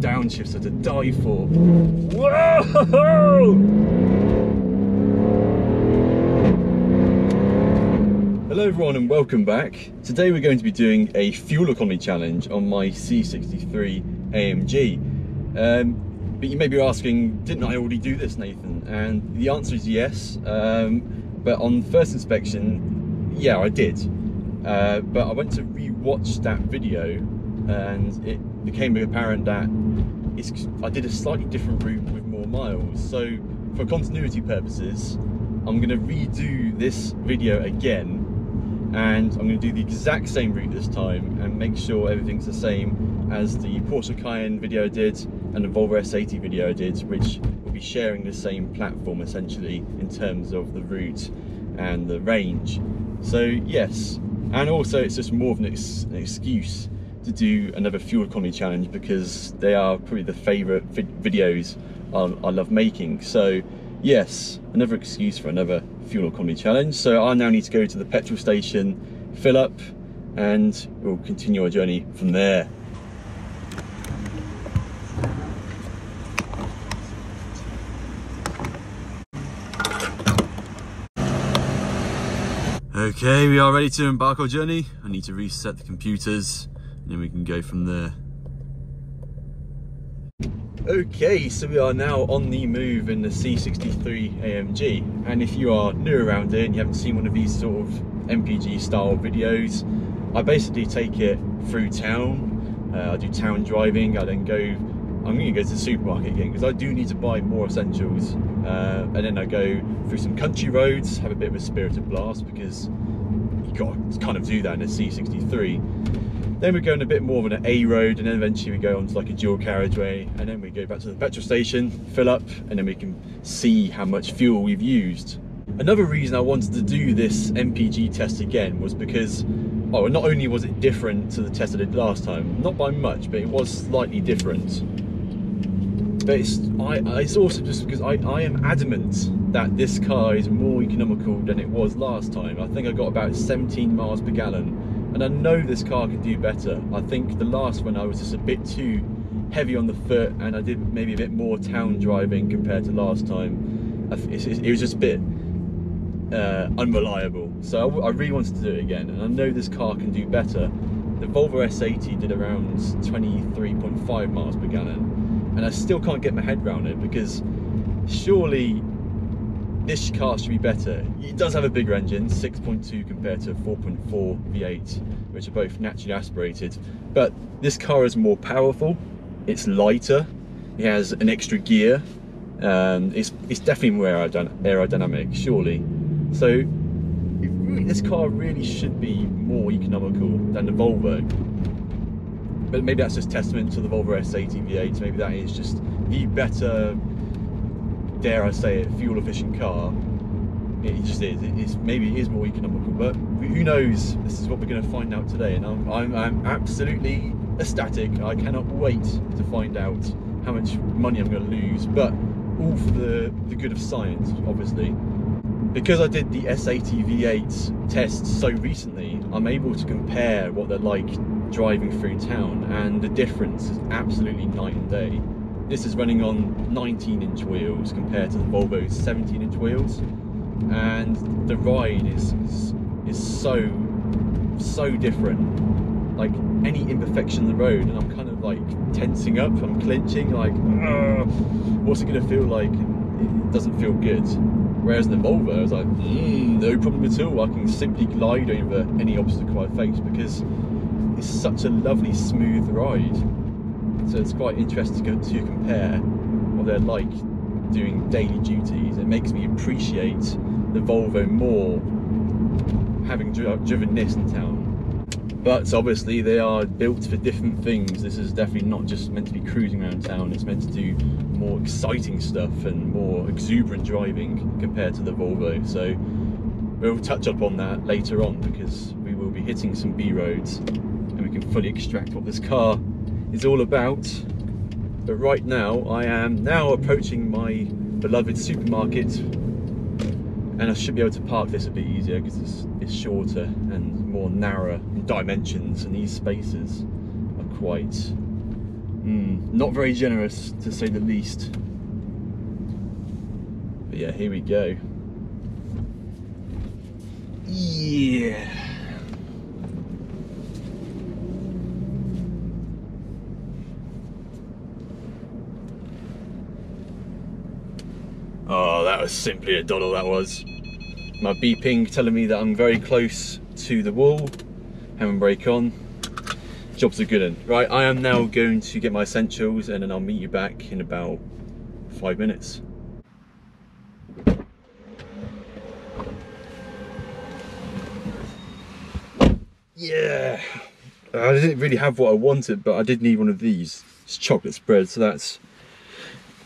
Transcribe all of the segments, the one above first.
downshifts are to die for. Whoa! Hello everyone and welcome back. Today we're going to be doing a fuel economy challenge on my C63 AMG. Um, but you may be asking, didn't I already do this Nathan? And the answer is yes. Um, but on first inspection, yeah I did. Uh, but I went to re-watch that video and it became apparent that I did a slightly different route with more miles. So for continuity purposes, I'm going to redo this video again and I'm going to do the exact same route this time and make sure everything's the same as the Porsche Cayenne video did and the Volvo S80 video did which will be sharing the same platform essentially in terms of the route and the range so yes and also it's just more of an, ex an excuse to do another fuel economy challenge because they are probably the favorite videos I, I love making so yes another excuse for another fuel economy challenge. So I now need to go to the petrol station, fill up, and we'll continue our journey from there. Okay, we are ready to embark our journey. I need to reset the computers then we can go from there. Okay, so we are now on the move in the C63 AMG. And if you are new around here and you haven't seen one of these sort of MPG style videos, I basically take it through town. Uh, I do town driving, I then go, I'm to go to the supermarket again because I do need to buy more essentials. Uh, and then I go through some country roads, have a bit of a spirited blast because you got to kind of do that in a C63 then we go on a bit more of an A road and then eventually we go onto like a dual carriageway and then we go back to the petrol station, fill up and then we can see how much fuel we've used. Another reason I wanted to do this MPG test again was because oh, not only was it different to the test I did last time, not by much, but it was slightly different. But it's, I, it's also just because I, I am adamant that this car is more economical than it was last time. I think I got about 17 miles per gallon and I know this car can do better. I think the last one I was just a bit too heavy on the foot and I did maybe a bit more town driving compared to last time. It was just a bit uh, unreliable. So I really wanted to do it again and I know this car can do better. The Volvo S80 did around 23.5 miles per gallon and I still can't get my head around it because surely this car should be better. It does have a bigger engine, 6.2 compared to 4.4 V8, which are both naturally aspirated. But this car is more powerful, it's lighter, it has an extra gear, um, it's, it's definitely more aerodynamic, surely. So really, this car really should be more economical than the Volvo. But maybe that's just testament to the Volvo S80 V8, maybe that is just the better dare I say it, fuel efficient car. It just is. It's maybe it is more economical, but who knows? This is what we're going to find out today, and I'm, I'm, I'm absolutely ecstatic. I cannot wait to find out how much money I'm going to lose, but all for the the good of science, obviously. Because I did the S80 V8 test so recently, I'm able to compare what they're like driving through town, and the difference is absolutely night and day. This is running on 19 inch wheels compared to the Volvo's 17 inch wheels. And the ride is, is, is so so different. Like any imperfection in the road and I'm kind of like tensing up I'm clinching, like what's it gonna feel like? It doesn't feel good. Whereas the Volvo I was like mm, no problem at all. I can simply glide over any obstacle I face because it's such a lovely smooth ride so it's quite interesting to compare what they're like doing daily duties. It makes me appreciate the Volvo more having driven this in town. But obviously they are built for different things. This is definitely not just meant to be cruising around town. It's meant to do more exciting stuff and more exuberant driving compared to the Volvo. So we'll touch up on that later on because we will be hitting some B roads and we can fully extract what this car is all about. But right now, I am now approaching my beloved supermarket and I should be able to park this a bit easier because it's, it's shorter and more narrow in dimensions and these spaces are quite Mm, not very generous, to say the least. But yeah, here we go. Yeah. Oh, was simply a doddle, that was. My beeping telling me that I'm very close to the wall. Handbrake on. Job's a good one. Right, I am now going to get my essentials and then I'll meet you back in about five minutes. Yeah. I didn't really have what I wanted, but I did need one of these. It's chocolate spread, so that's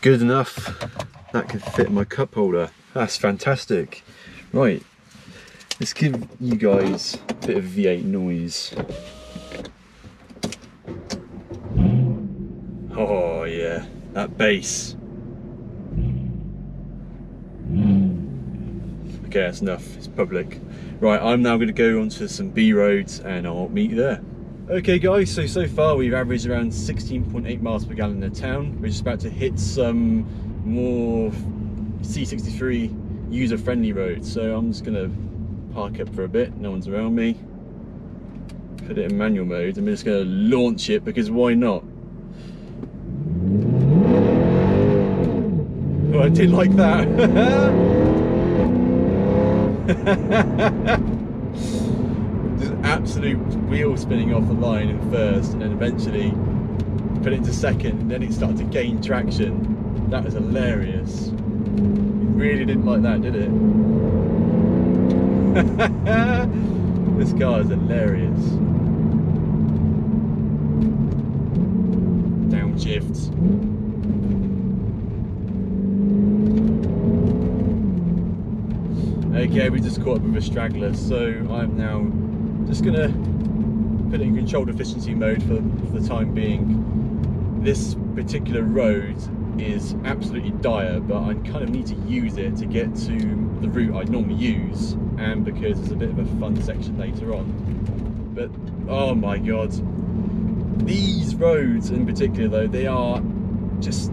good enough that could fit my cup holder. That's fantastic. Right, let's give you guys a bit of V8 noise. Oh yeah, that bass. Okay, that's enough, it's public. Right, I'm now going to go onto some B roads and I'll meet you there. Okay guys, so so far we've averaged around 16.8 miles per gallon in the town. We're just about to hit some more C63 user-friendly roads. So I'm just gonna park up for a bit, no one's around me. Put it in manual mode, I'm just gonna launch it because why not? Oh, I did like that. just absolute wheel spinning off the line in first and then eventually put it into second and then it started to gain traction that was hilarious. You really didn't like that, did it? this car is hilarious. Downshift. Okay, we just caught up with a straggler, so I'm now just gonna put it in controlled efficiency mode for, for the time being. This particular road is absolutely dire, but I kind of need to use it to get to the route I'd normally use, and because there's a bit of a fun section later on. But, oh my god. These roads in particular though, they are just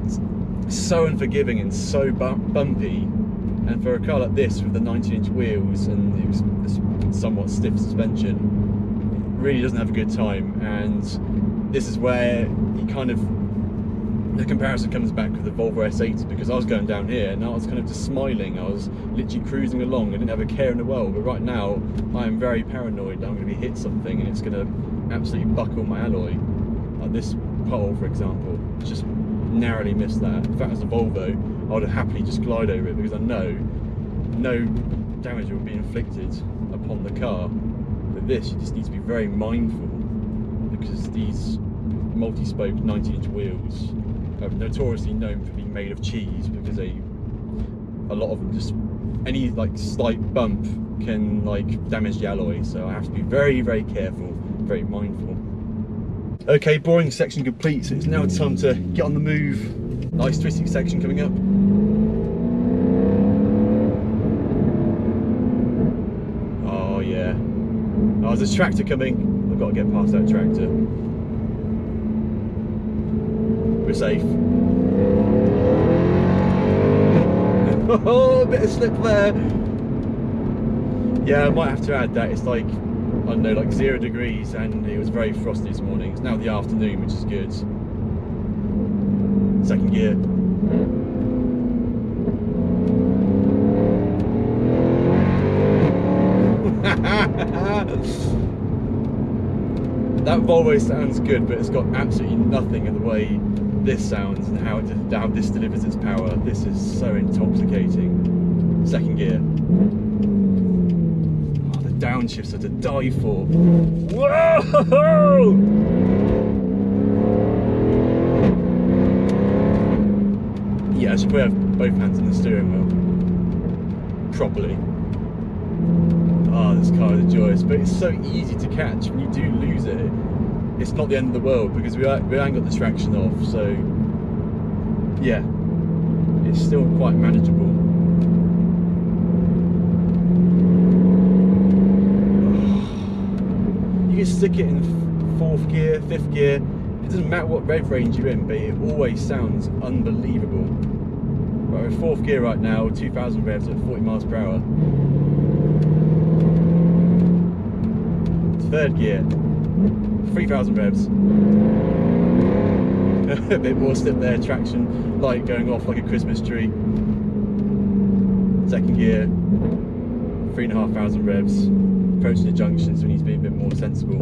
so unforgiving and so bumpy. And for a car like this with the 19 inch wheels and it was somewhat stiff suspension, really doesn't have a good time. And this is where you kind of the comparison comes back with the Volvo S80 because I was going down here and I was kind of just smiling. I was literally cruising along. I didn't have a care in the world. But right now, I am very paranoid I'm going to be hit something and it's going to absolutely buckle my alloy. Like this pole, for example, just narrowly missed that. If that was a Volvo, I would have happily just glide over it because I know no damage will be inflicted upon the car. With this, you just need to be very mindful because these multi-spoke 19 inch wheels are notoriously known for being made of cheese because they a lot of them just any like slight bump can like damage the alloy. So I have to be very very careful very mindful. Okay boring section complete. So it's now time to get on the move. Nice twisting section coming up. Oh yeah. Oh there's a tractor coming. I've got to get past that tractor we're safe. oh, a bit of slip there. Yeah, I might have to add that it's like, I don't know, like zero degrees and it was very frosty this morning. It's now the afternoon, which is good. Second gear. that Volvo sounds good, but it's got absolutely nothing in the way this sounds and how, it, how this delivers its power. This is so intoxicating. Second gear. Oh, the downshifts are to die for. Whoa! Yeah, I should probably have both hands on the steering wheel. Properly. Oh, this car is joyous, but it's so easy to catch when you do lose it it's not the end of the world because we, we ain't got the traction off so yeah it's still quite manageable you can stick it in fourth gear fifth gear It doesn't matter what rev range you're in, but it always sounds unbelievable. Right, we're fourth gear right now, 2,000 revs at 40 miles per hour. Third gear, 3,000 revs. a bit more slip there, traction light going off like a Christmas tree. Second gear, three and a half thousand revs, approaching the junctions, so we need to be a bit more sensible.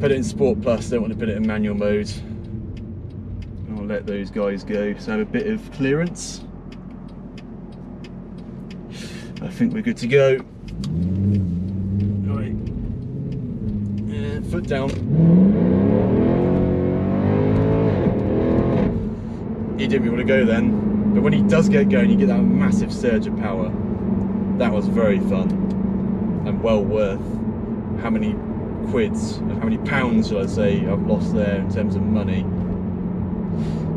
Put it in Sport Plus, don't want to put it in manual mode. I'll let those guys go, so have a bit of clearance. I think we're good to go. Right. And foot down. He didn't want to go then, but when he does get going, you get that massive surge of power. That was very fun and well worth how many quids and how many pounds, shall I say, I've lost there in terms of money.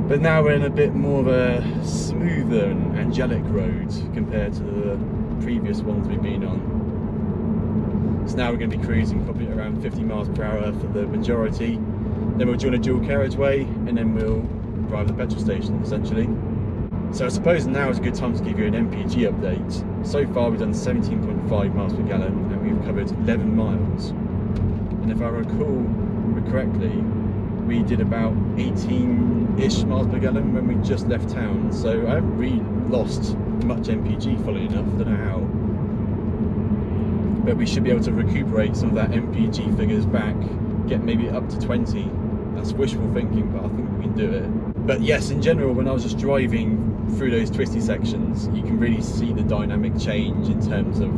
But now we're in a bit more of a smoother and angelic road compared to the previous ones we've been on. So now we're going to be cruising probably around 50 miles per hour for the majority. Then we'll join a dual carriageway and then we'll drive the petrol station essentially. So I suppose now is a good time to give you an MPG update. So far we've done 17.5 miles per gallon and we've covered 11 miles. And if I recall correctly, we did about 18-ish miles per gallon when we just left town. So I haven't really lost much MPG, funnily enough, I don't know how. But we should be able to recuperate some of that MPG figures back, get maybe up to 20. That's wishful thinking, but I think we can do it. But yes, in general, when I was just driving through those twisty sections, you can really see the dynamic change in terms of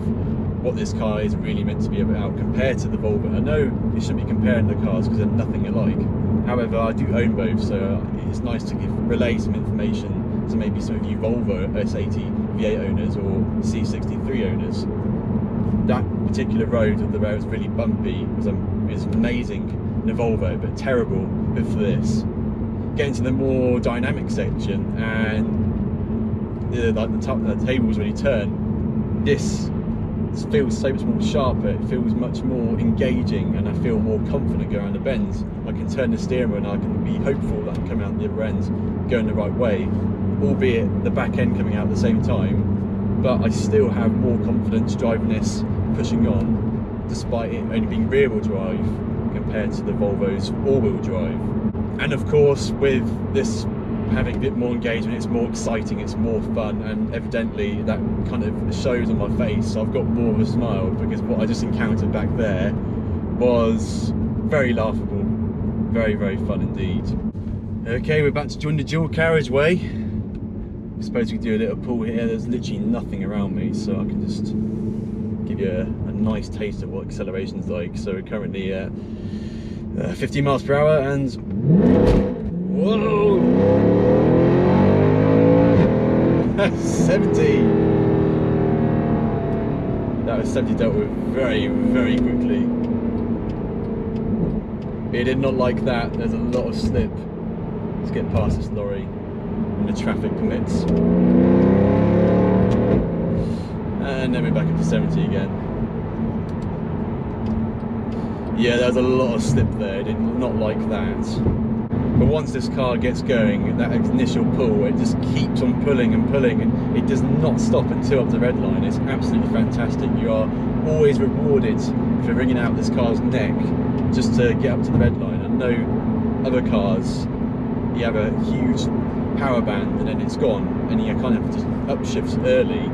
what this car is really meant to be about compared to the Volvo. I know you shouldn't be comparing the cars because they're nothing alike. However, I do own both, so it's nice to give, relay some information to maybe some of you Volvo S80 V8 owners or C63 owners. That particular road of the road was really bumpy, was, was amazing in a Volvo, but terrible with this. Getting to the more dynamic section and the, like the, top, the tables when you turn, this feels so much more sharper, it feels much more engaging and I feel more confident going around the bends. I can turn the steering wheel and I can be hopeful that I'm coming out the other end going the right way, albeit the back end coming out at the same time, but I still have more confidence driving this, pushing on, despite it only being rear wheel drive compared to the Volvo's all wheel drive. And of course, with this having a bit more engagement, it's more exciting, it's more fun, and evidently that kind of shows on my face. I've got more of a smile because what I just encountered back there was very laughable, very, very fun indeed. Okay, we're about to join the dual carriageway. I suppose we do a little pull here. There's literally nothing around me, so I can just give you a, a nice taste of what acceleration's like. So we're currently at uh, 50 miles per hour and whoa! 70. That was 70 dealt with very, very quickly. He did not like that. There's a lot of slip. Let's get past this lorry and the traffic permits. And then we're back up to 70 again. Yeah, there's a lot of slip there. Did not like that. But once this car gets going, that initial pull, it just keeps on pulling and pulling and it does not stop until up the red line. It's absolutely fantastic. You are always rewarded for wringing out this car's neck just to get up to the red line. And no other cars, you have a huge power band and then it's gone and you kind of just upshifts early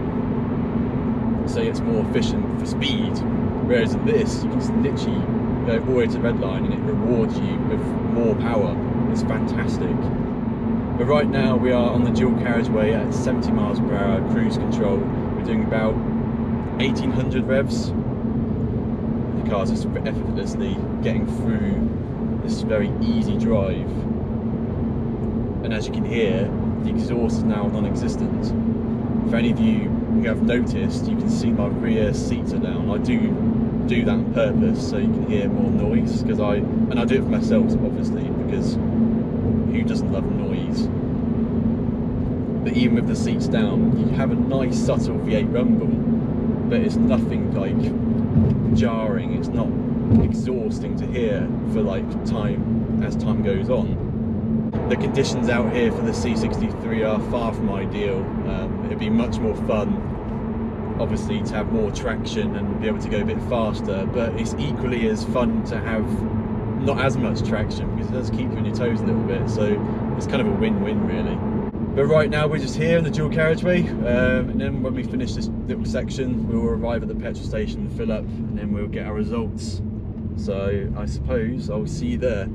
so it's more efficient for speed. Whereas in this, you can just literally go all the way to red line and it rewards you with more power. It's fantastic. But right now we are on the dual carriageway at 70 miles per hour cruise control. We're doing about 1800 revs. The car's just effortlessly getting through this very easy drive. And as you can hear, the exhaust is now non-existent. For any of you who have noticed, you can see my rear seats are down. I do do that on purpose so you can hear more noise because I and I do it for myself obviously because who doesn't love noise? But even with the seats down, you have a nice subtle V8 rumble, but it's nothing like jarring. It's not exhausting to hear for like time as time goes on. The conditions out here for the C63 are far from ideal. Um, it'd be much more fun, obviously, to have more traction and be able to go a bit faster, but it's equally as fun to have not as much traction because it does keep you on your toes a little bit. So it's kind of a win-win, really. But right now we're just here in the dual carriageway um, and then when we finish this little section we'll arrive at the petrol station and fill up and then we'll get our results. So I suppose I'll see you there.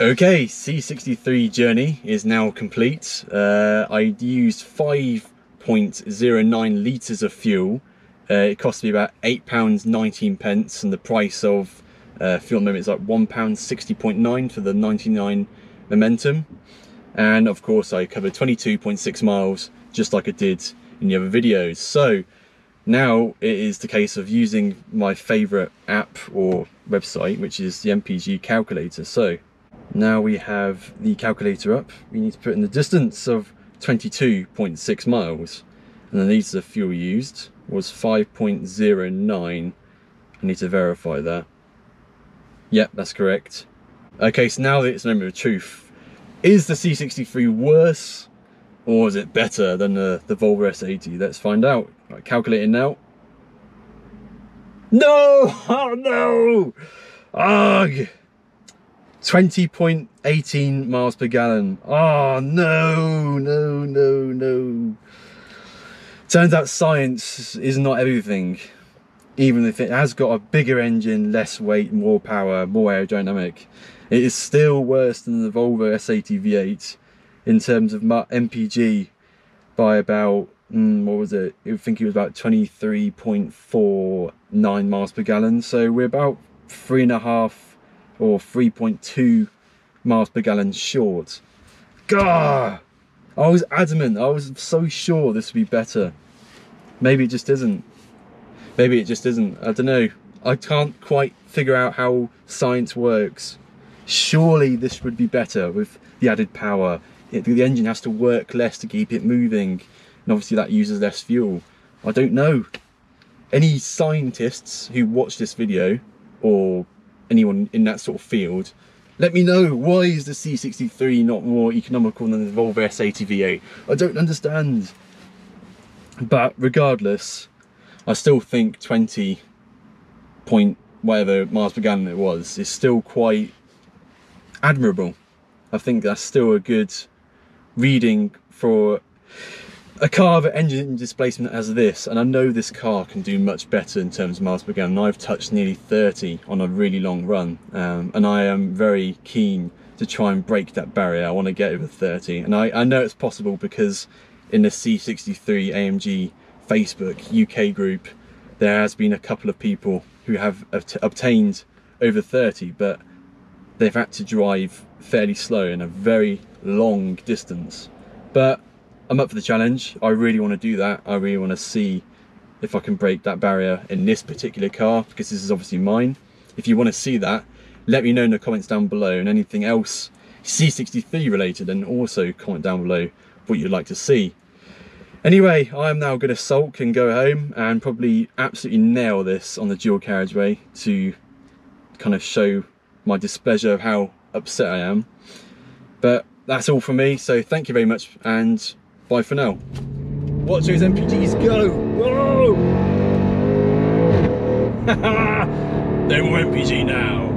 Okay, C63 journey is now complete. Uh, I used 5.09 litres of fuel. Uh, it cost me about £8.19 pence and the price of uh, fuel moment is like £1.60.9 for the 99 Momentum. And of course I covered 22.6 miles just like I did in the other videos. So now it is the case of using my favourite app or website, which is the MPG calculator. So now we have the calculator up. We need to put in the distance of 22.6 miles. And the litres of fuel used was 5.09. I need to verify that. Yep, that's correct. Okay, so now that it's moment of truth, is the C63 worse or is it better than the, the Volvo S80? Let's find out. Right, calculating now. No! Oh no! Ugh! 20.18 miles per gallon. Oh, no, no, no, no. Turns out science is not everything. Even if it has got a bigger engine, less weight, more power, more aerodynamic, it is still worse than the Volvo S80 V8 in terms of MPG by about, mm, what was it? I think it was about 23.49 miles per gallon. So we're about three and a half or 3.2 miles per gallon short. God, I was adamant. I was so sure this would be better. Maybe it just isn't. Maybe it just isn't. I don't know. I can't quite figure out how science works. Surely this would be better with the added power. The engine has to work less to keep it moving. And obviously that uses less fuel. I don't know. Any scientists who watch this video or anyone in that sort of field, let me know why is the C63 not more economical than the Volvo S80 V8? I don't understand. But regardless, I still think 20 point whatever miles per gallon it was is still quite admirable. I think that's still a good reading for a car that engine displacement as this, and I know this car can do much better in terms of miles per gallon. I've touched nearly 30 on a really long run, um, and I am very keen to try and break that barrier. I want to get over 30, and I, I know it's possible because in the C63 AMG Facebook UK group, there has been a couple of people who have obtained over 30, but they've had to drive fairly slow in a very long distance. But I'm up for the challenge. I really want to do that. I really want to see if I can break that barrier in this particular car because this is obviously mine. If you want to see that, let me know in the comments down below and anything else C63 related and also comment down below what you'd like to see. Anyway, I am now going to sulk and go home and probably absolutely nail this on the dual carriageway to kind of show my displeasure of how upset I am. But that's all from me, so thank you very much and Bye for now. Watch those MPGs go! Whoa! no more MPG now!